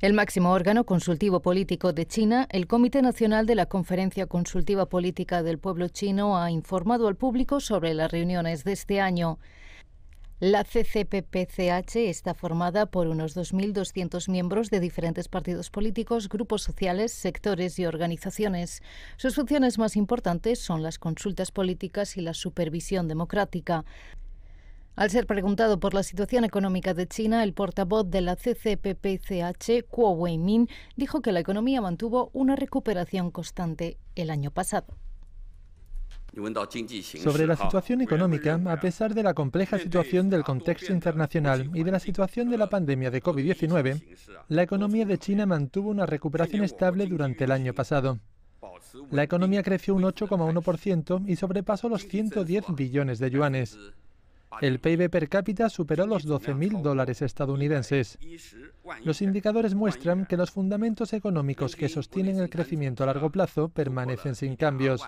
El máximo órgano consultivo político de China, el Comité Nacional de la Conferencia Consultiva Política del Pueblo Chino, ha informado al público sobre las reuniones de este año. La CCPPCH está formada por unos 2.200 miembros de diferentes partidos políticos, grupos sociales, sectores y organizaciones. Sus funciones más importantes son las consultas políticas y la supervisión democrática. Al ser preguntado por la situación económica de China, el portavoz de la CCPPCH, Kuo Weimin, dijo que la economía mantuvo una recuperación constante el año pasado. Sobre la situación económica, a pesar de la compleja situación del contexto internacional y de la situación de la pandemia de COVID-19, la economía de China mantuvo una recuperación estable durante el año pasado. La economía creció un 8,1% y sobrepasó los 110 billones de yuanes. El PIB per cápita superó los 12.000 dólares estadounidenses. Los indicadores muestran que los fundamentos económicos que sostienen el crecimiento a largo plazo permanecen sin cambios.